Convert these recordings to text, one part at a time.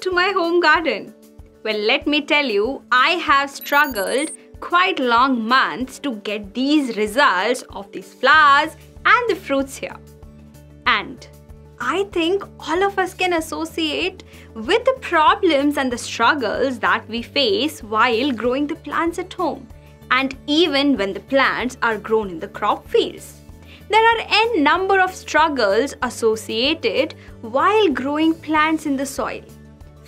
to my home garden. Well, let me tell you, I have struggled quite long months to get these results of these flowers and the fruits here. And I think all of us can associate with the problems and the struggles that we face while growing the plants at home and even when the plants are grown in the crop fields. There are n number of struggles associated while growing plants in the soil.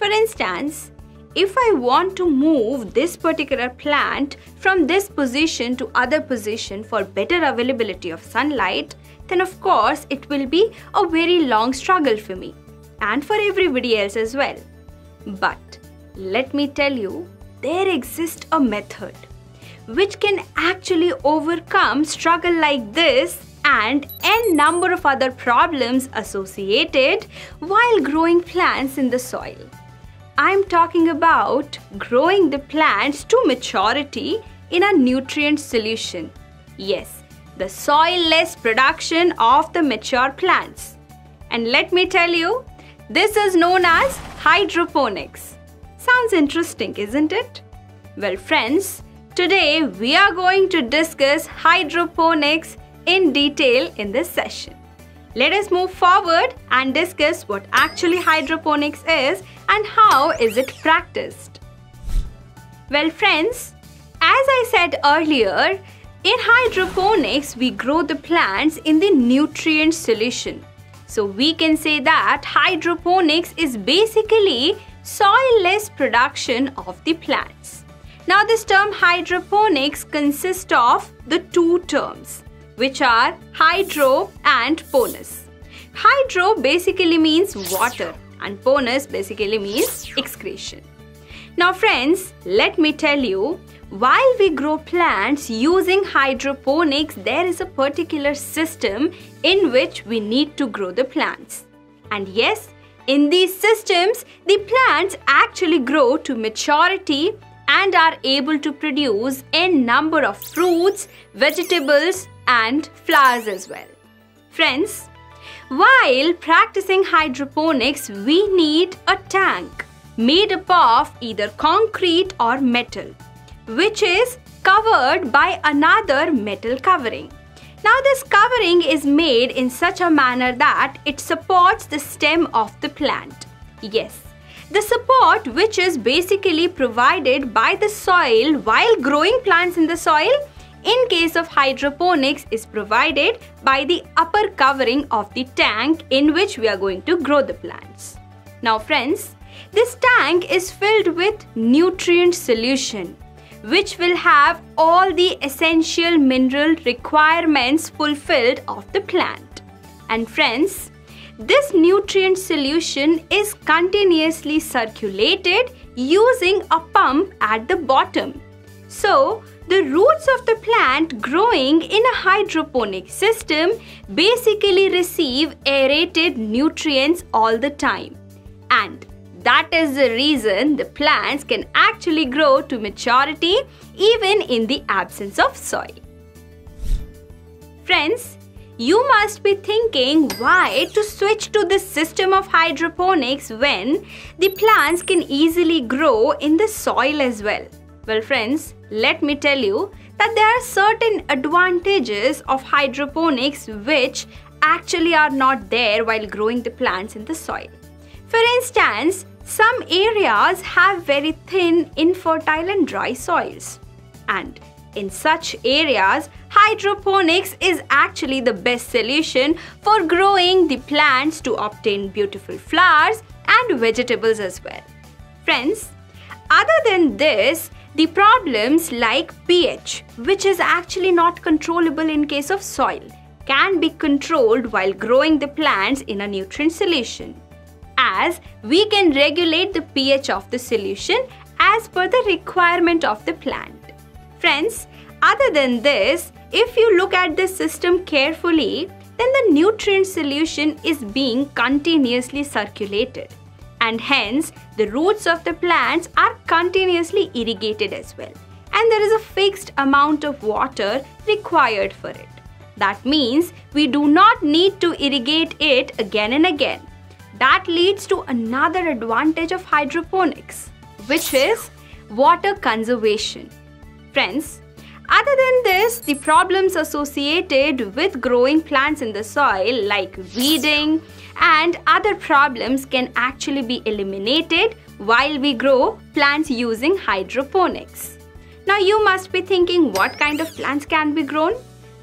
For instance, if I want to move this particular plant from this position to other position for better availability of sunlight, then of course it will be a very long struggle for me and for everybody else as well. But let me tell you, there exists a method which can actually overcome struggle like this and n number of other problems associated while growing plants in the soil. I'm talking about growing the plants to maturity in a nutrient solution. Yes, the soil-less production of the mature plants. And let me tell you, this is known as hydroponics. Sounds interesting, isn't it? Well, friends, today we are going to discuss hydroponics in detail in this session. Let us move forward and discuss what actually hydroponics is and how is it practiced. Well friends, as I said earlier, in hydroponics we grow the plants in the nutrient solution. So we can say that hydroponics is basically soil-less production of the plants. Now this term hydroponics consists of the two terms which are hydro and ponos. Hydro basically means water and ponos basically means excretion. Now friends, let me tell you, while we grow plants using hydroponics, there is a particular system in which we need to grow the plants. And yes, in these systems, the plants actually grow to maturity and are able to produce a number of fruits, vegetables and flowers as well. Friends, while practicing hydroponics, we need a tank made up of either concrete or metal, which is covered by another metal covering. Now this covering is made in such a manner that it supports the stem of the plant. Yes, the support which is basically provided by the soil while growing plants in the soil in case of hydroponics is provided by the upper covering of the tank in which we are going to grow the plants. Now friends, this tank is filled with nutrient solution which will have all the essential mineral requirements fulfilled of the plant. And friends, this nutrient solution is continuously circulated using a pump at the bottom. So, the roots of the plant growing in a hydroponic system basically receive aerated nutrients all the time. And that is the reason the plants can actually grow to maturity even in the absence of soil. Friends, you must be thinking why to switch to this system of hydroponics when the plants can easily grow in the soil as well. Well friends, let me tell you that there are certain advantages of hydroponics which actually are not there while growing the plants in the soil. For instance, some areas have very thin, infertile and dry soils. And in such areas, hydroponics is actually the best solution for growing the plants to obtain beautiful flowers and vegetables as well. Friends, other than this, the problems like pH, which is actually not controllable in case of soil, can be controlled while growing the plants in a nutrient solution. As we can regulate the pH of the solution as per the requirement of the plant. Friends, other than this, if you look at this system carefully, then the nutrient solution is being continuously circulated and hence the roots of the plants are continuously irrigated as well. And there is a fixed amount of water required for it. That means we do not need to irrigate it again and again. that leads to another advantage of hydroponics, which is water conservation. Friends, other than this, the problems associated with growing plants in the soil like weeding and other problems can actually be eliminated while we grow plants using hydroponics. Now you must be thinking what kind of plants can be grown?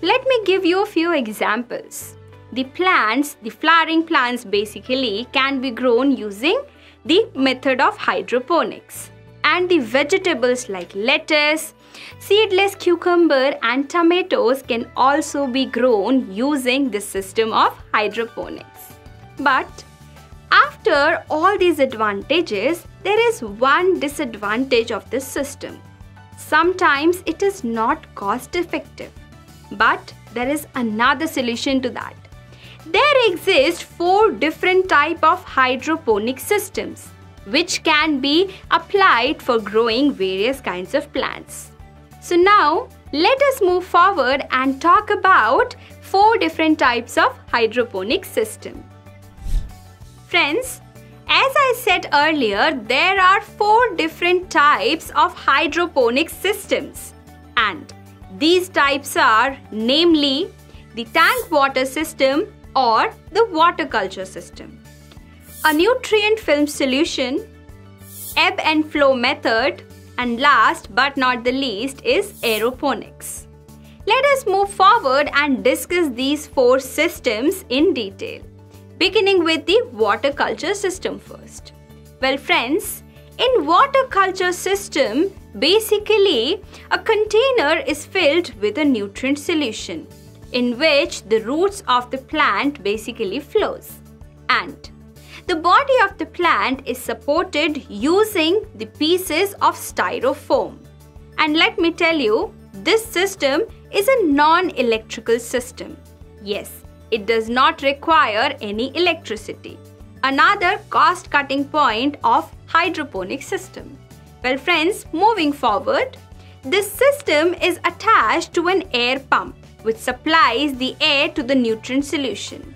Let me give you a few examples. The plants, the flowering plants basically can be grown using the method of hydroponics. And the vegetables like lettuce, seedless cucumber and tomatoes can also be grown using this system of hydroponics. But after all these advantages, there is one disadvantage of this system. Sometimes it is not cost effective. But there is another solution to that. There exist four different type of hydroponic systems which can be applied for growing various kinds of plants. So now let us move forward and talk about four different types of hydroponic system. Friends, as I said earlier, there are four different types of hydroponic systems and these types are namely the tank water system or the water culture system. A nutrient film solution, ebb and flow method and last but not the least is aeroponics. Let us move forward and discuss these four systems in detail, beginning with the water culture system first. Well friends, in water culture system, basically a container is filled with a nutrient solution in which the roots of the plant basically flows. And the body of the plant is supported using the pieces of styrofoam. And let me tell you, this system is a non-electrical system. Yes, it does not require any electricity. Another cost-cutting point of hydroponic system. Well friends, moving forward, this system is attached to an air pump which supplies the air to the nutrient solution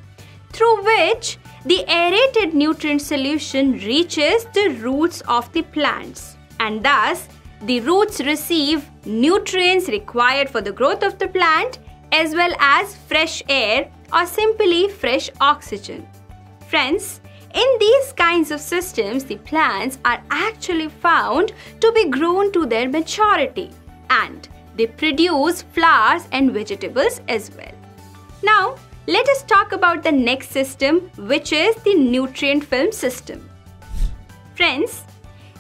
through which the aerated nutrient solution reaches the roots of the plants and thus the roots receive nutrients required for the growth of the plant as well as fresh air or simply fresh oxygen. Friends, in these kinds of systems, the plants are actually found to be grown to their maturity and they produce flowers and vegetables as well. Now, let us talk about the next system which is the nutrient film system. Friends,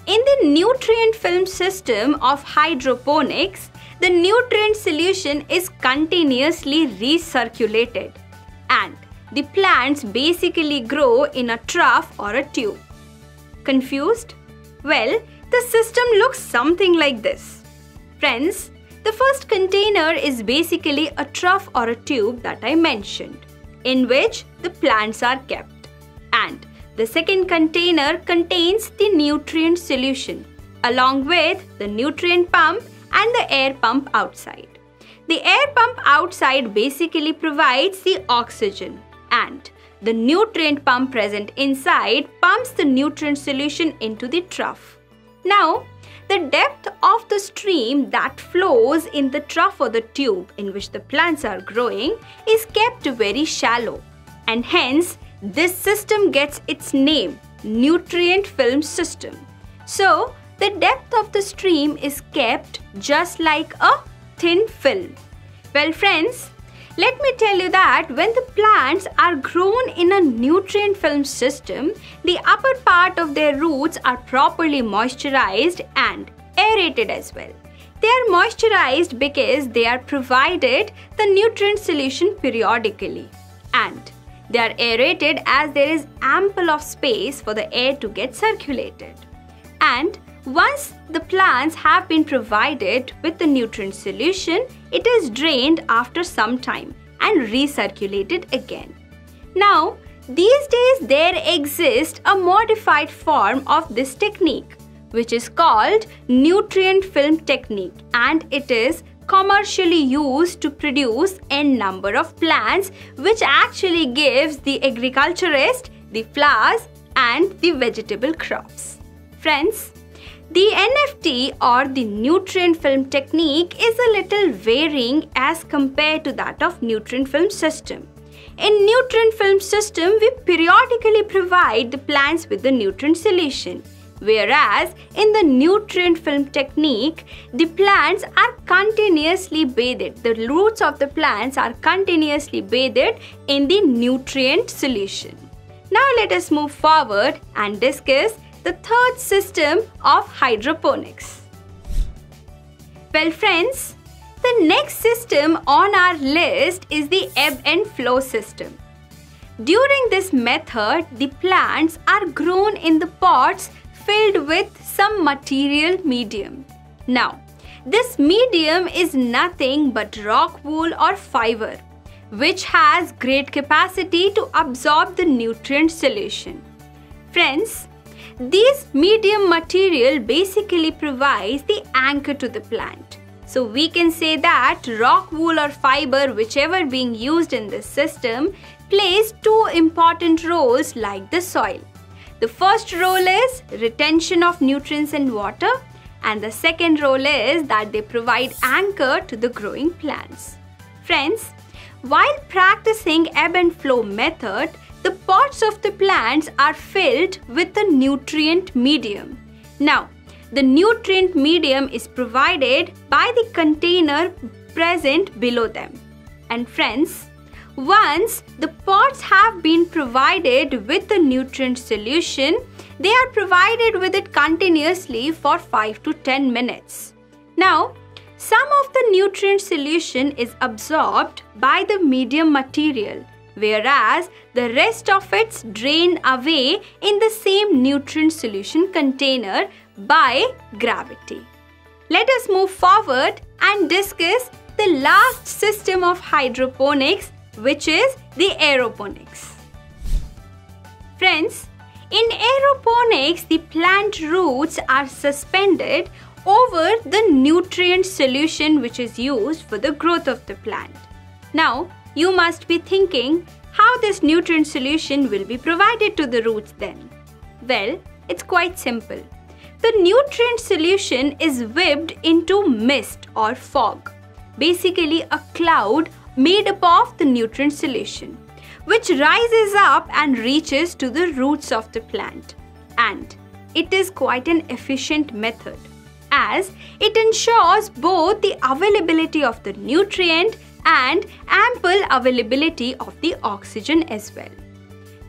in the nutrient film system of hydroponics, the nutrient solution is continuously recirculated and the plants basically grow in a trough or a tube. Confused? Well, the system looks something like this. Friends, the first container is basically a trough or a tube that I mentioned, in which the plants are kept. And the second container contains the nutrient solution, along with the nutrient pump and the air pump outside. The air pump outside basically provides the oxygen and the nutrient pump present inside pumps the nutrient solution into the trough. Now, the depth of the stream that flows in the trough or the tube in which the plants are growing is kept very shallow and hence this system gets its name nutrient film system. So, the depth of the stream is kept just like a thin film. Well friends, let me tell you that when the plants are grown in a nutrient film system, the upper part of their roots are properly moisturized and aerated as well. They are moisturized because they are provided the nutrient solution periodically and they are aerated as there is ample of space for the air to get circulated. And once the plants have been provided with the nutrient solution, it is drained after some time and recirculated again. Now, these days there exists a modified form of this technique which is called nutrient film technique and it is commercially used to produce n number of plants which actually gives the agriculturist the flowers and the vegetable crops. Friends, the NFT or the nutrient film technique is a little varying as compared to that of nutrient film system. In nutrient film system, we periodically provide the plants with the nutrient solution. Whereas in the nutrient film technique, the plants are continuously bathed. The roots of the plants are continuously bathed in the nutrient solution. Now let us move forward and discuss the third system of hydroponics. Well friends, the next system on our list is the ebb and flow system. During this method, the plants are grown in the pots filled with some material medium. Now, this medium is nothing but rock wool or fiber, which has great capacity to absorb the nutrient solution. Friends, this medium material basically provides the anchor to the plant. So we can say that rock wool or fiber, whichever being used in this system, plays two important roles like the soil. The first role is retention of nutrients and water and the second role is that they provide anchor to the growing plants. Friends, while practicing ebb and flow method, the pots of the plants are filled with a nutrient medium. Now, the nutrient medium is provided by the container present below them. And friends, once the pots have been provided with the nutrient solution, they are provided with it continuously for 5 to 10 minutes. Now, some of the nutrient solution is absorbed by the medium material whereas the rest of it's drained away in the same nutrient solution container by gravity. Let us move forward and discuss the last system of hydroponics which is the aeroponics. Friends, in aeroponics the plant roots are suspended over the nutrient solution which is used for the growth of the plant. Now, you must be thinking how this nutrient solution will be provided to the roots then. Well, it's quite simple. The nutrient solution is whipped into mist or fog, basically a cloud made up of the nutrient solution, which rises up and reaches to the roots of the plant. And it is quite an efficient method as it ensures both the availability of the nutrient and ample availability of the oxygen as well.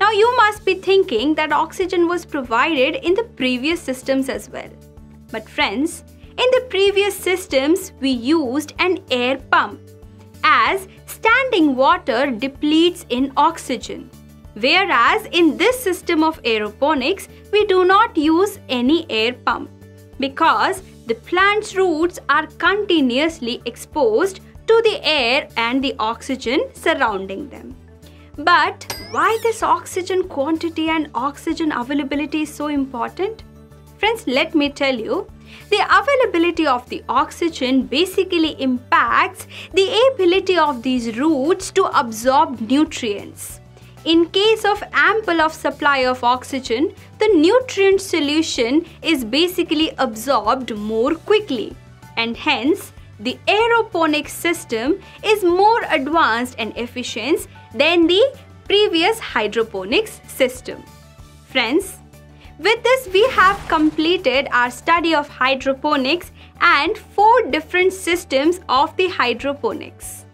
Now you must be thinking that oxygen was provided in the previous systems as well. But friends, in the previous systems we used an air pump as standing water depletes in oxygen. Whereas in this system of aeroponics, we do not use any air pump because the plant's roots are continuously exposed to the air and the oxygen surrounding them. But why this oxygen quantity and oxygen availability is so important? Friends, let me tell you, the availability of the oxygen basically impacts the ability of these roots to absorb nutrients. In case of ample of supply of oxygen, the nutrient solution is basically absorbed more quickly and hence the aeroponic system is more advanced and efficient than the previous hydroponics system. Friends, with this we have completed our study of hydroponics and four different systems of the hydroponics.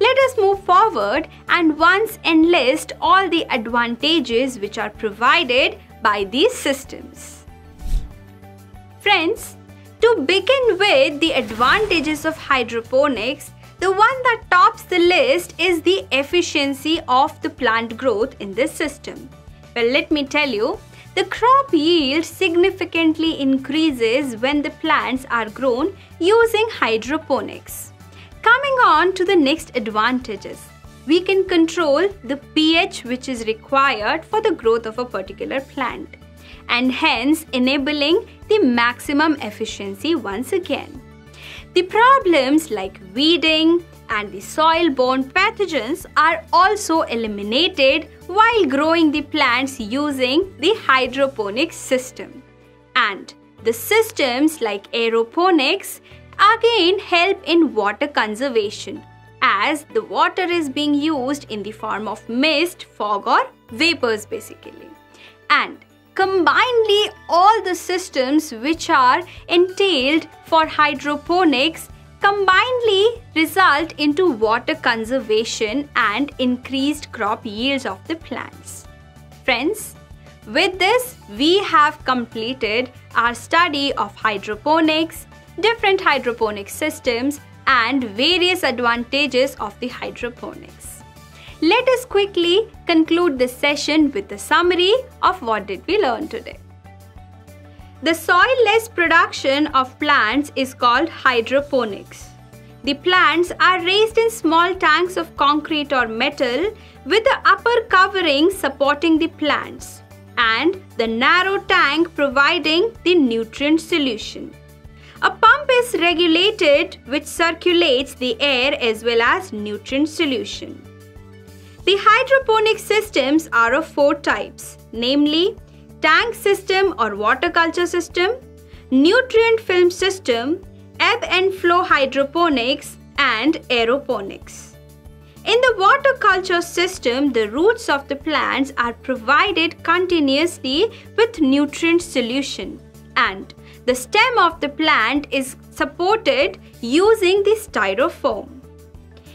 Let us move forward and once enlist all the advantages which are provided by these systems. Friends, to begin with the advantages of hydroponics, the one that tops the list is the efficiency of the plant growth in this system. Well, let me tell you, the crop yield significantly increases when the plants are grown using hydroponics. Coming on to the next advantages, we can control the pH which is required for the growth of a particular plant and hence enabling the maximum efficiency once again. The problems like weeding, and the soil-borne pathogens are also eliminated while growing the plants using the hydroponic system. And the systems like aeroponics again help in water conservation as the water is being used in the form of mist, fog or vapors basically. And combinedly all the systems which are entailed for hydroponics combinedly result into water conservation and increased crop yields of the plants. Friends, with this, we have completed our study of hydroponics, different hydroponic systems, and various advantages of the hydroponics. Let us quickly conclude this session with a summary of what did we learn today. The soil-less production of plants is called hydroponics. The plants are raised in small tanks of concrete or metal with the upper covering supporting the plants and the narrow tank providing the nutrient solution. A pump is regulated which circulates the air as well as nutrient solution. The hydroponic systems are of four types, namely tank system or water culture system, nutrient film system, ebb and flow hydroponics, and aeroponics. In the water culture system, the roots of the plants are provided continuously with nutrient solution and the stem of the plant is supported using the styrofoam.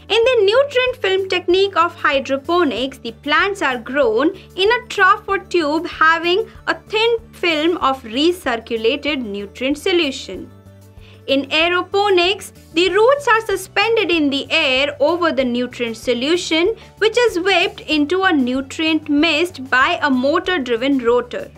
In the nutrient film technique of hydroponics, the plants are grown in a trough or tube having a thin film of recirculated nutrient solution. In aeroponics, the roots are suspended in the air over the nutrient solution which is whipped into a nutrient mist by a motor driven rotor.